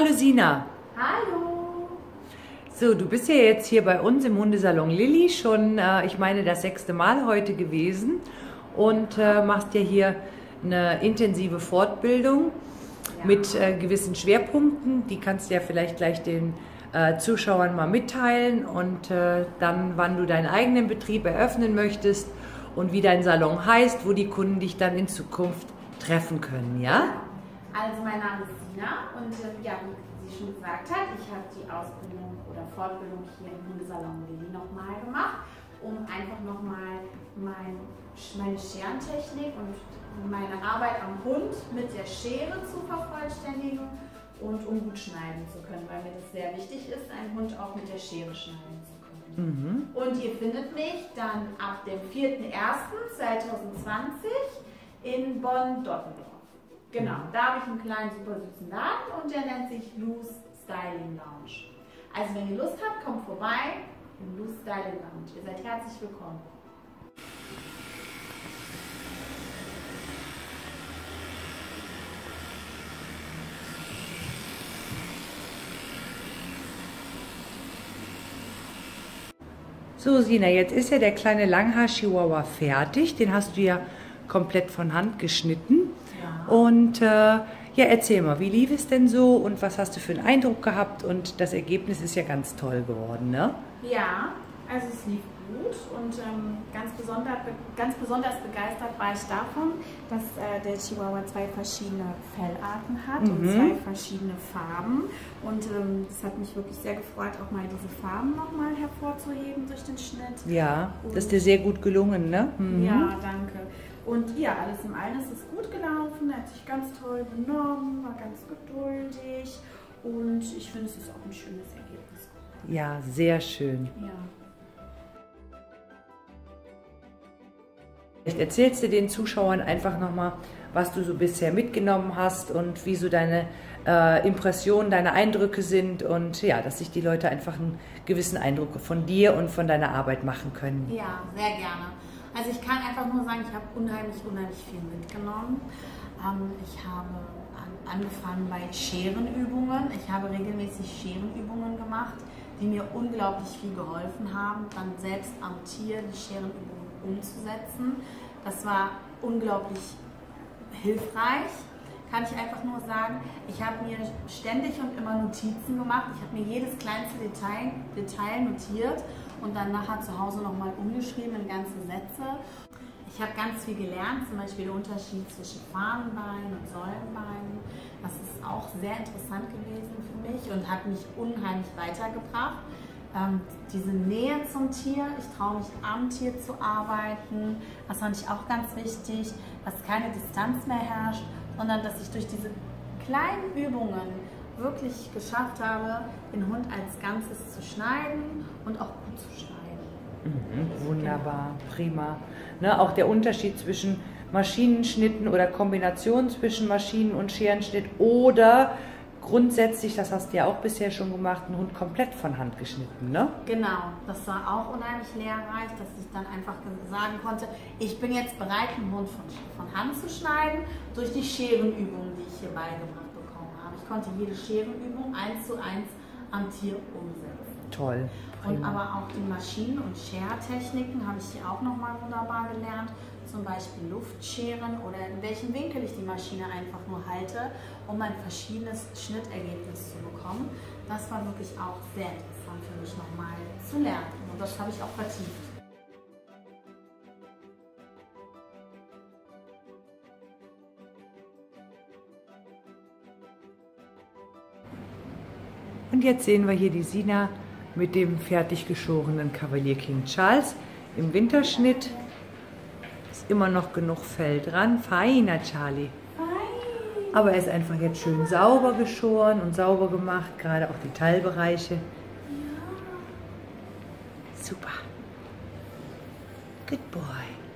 Hallo Sina. Hallo. So, du bist ja jetzt hier bei uns im Hundesalon Lilly schon, äh, ich meine, das sechste Mal heute gewesen und äh, machst ja hier eine intensive Fortbildung Ja. mit äh, gewissen Schwerpunkten. Die kannst du ja vielleicht gleich den äh, Zuschauern mal mitteilen und äh, dann, wann du deinen eigenen Betrieb eröffnen möchtest und wie dein Salon heißt, wo die Kunden dich dann in Zukunft treffen können, ja? Also mein Name ist Sina und äh, ja, wie sie schon gesagt hat, ich habe die Ausbildung oder Fortbildung hier im Hundesalon Lilly nochmal gemacht, um einfach nochmal mein, meine Scherentechnik und meine Arbeit am Hund mit der Schere zu vervollständigen und um gut schneiden zu können, weil mir das sehr wichtig ist, einen Hund auch mit der Schere schneiden zu können. Mhm. Und ihr findet mich dann ab dem 4.1.2020 in Bonn-Dottendorf. Genau, da habe ich einen kleinen super süßen Laden und der nennt sich Loose Styling Lounge. Also wenn ihr Lust habt, kommt vorbei im Loose Styling Lounge. Ihr seid herzlich willkommen. So, Sina, jetzt ist ja der kleine Langhaar-Chihuahua fertig. Den hast du ja komplett von Hand geschnitten. Und äh, ja, erzähl mal, wie lief es denn so und was hast du für einen Eindruck gehabt? Und das Ergebnis ist ja ganz toll geworden, ne? Ja, also es lief gut und ähm, ganz, besonders, ganz besonders begeistert war ich davon, dass äh, der Chihuahua zwei verschiedene Fellarten hat und Mhm. zwei verschiedene Farben. Und ähm, es hat mich wirklich sehr gefreut, auch mal diese Farben nochmal hervorzuheben durch den Schnitt. Ja, das ist dir sehr gut gelungen, ne? Mhm. Ja, danke. Und ja, alles im allen ist es gut gelaufen, er hat sich ganz toll benommen, war ganz geduldig und ich finde, es ist auch ein schönes Ergebnis. Ja, sehr schön. Ja. Vielleicht erzählst du den Zuschauern einfach nochmal, was du so bisher mitgenommen hast und wie so deine äh, Impressionen, deine Eindrücke sind und ja, dass sich die Leute einfach einen gewissen Eindruck von dir und von deiner Arbeit machen können. Ja, sehr gerne. Also ich kann einfach nur sagen, ich habe unheimlich, unheimlich viel mitgenommen. Ähm, ich habe an, angefangen bei Scherenübungen. Ich habe regelmäßig Scherenübungen gemacht, die mir unglaublich viel geholfen haben, dann selbst am Tier die Scherenübungen umzusetzen. Das war unglaublich hilfreich, kann ich einfach nur sagen. Ich habe mir ständig und immer Notizen gemacht. Ich habe mir jedes kleinste Detail, Detail notiert und dann nachher zu Hause nochmal umgeschrieben in ganze Sätze. Ich habe ganz viel gelernt, zum Beispiel der Unterschied zwischen Fahnenbein und Säulenbein. Das ist auch sehr interessant gewesen für mich und hat mich unheimlich weitergebracht. Ähm, diese Nähe zum Tier, ich traue mich am Tier zu arbeiten, das fand ich auch ganz wichtig, dass keine Distanz mehr herrscht, sondern dass ich durch diese kleinen Übungen wirklich geschafft habe, den Hund als Ganzes zu schneiden und auch gut zu schneiden. Mhm, wunderbar, prima. Ne, auch der Unterschied zwischen Maschinenschnitten oder Kombination zwischen Maschinen- und Scherenschnitt oder grundsätzlich, das hast du ja auch bisher schon gemacht, einen Hund komplett von Hand geschnitten, ne? Genau, das war auch unheimlich lehrreich, dass ich dann einfach sagen konnte, ich bin jetzt bereit, einen Hund von, von Hand zu schneiden, durch die Scherenübungen, die ich hier beigebracht bekommen habe. Ich konnte jede Scherenübung eins zu eins am Tier umsetzen. Toll. Und Prima. aber auch die Maschinen- und Schertechniken habe ich hier auch nochmal wunderbar gelernt. Zum Beispiel Luftscheren oder in welchem Winkel ich die Maschine einfach nur halte, um ein verschiedenes Schnittergebnis zu bekommen. Das war wirklich auch sehr interessant für mich nochmal zu lernen. Und das habe ich auch vertieft. Und jetzt sehen wir hier die Sina mit dem fertig geschorenen Kavalier King Charles im Winterschnitt. Ist immer noch genug Fell dran. Feiner Charlie. Aber er ist einfach jetzt schön sauber geschoren und sauber gemacht, gerade auch die Teilbereiche. Super. Good boy.